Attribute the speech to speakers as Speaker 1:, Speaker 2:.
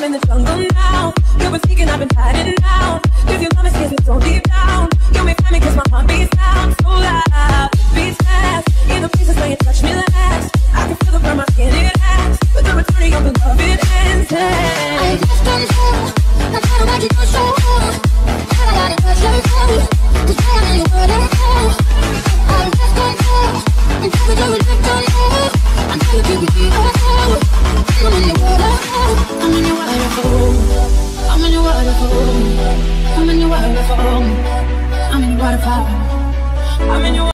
Speaker 1: I'm in the jungle now. You were thinking I've been hiding me so deep down. You find my heart beats so loud. Beats fast. In the places where you touch me last. I can feel burn my skin, it. But the returning of the love, it ends.
Speaker 2: I just. I'm it so well. I gotta touch your it I. I just. I'm it. I'm it. I'm in. I'm I'm in your waterfall. I'm in your waterfall.
Speaker 1: I'm in your